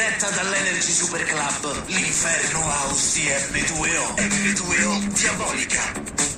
diretta dall'Energy Super Club, l'Inferno House di M2O. M2O Diabolica.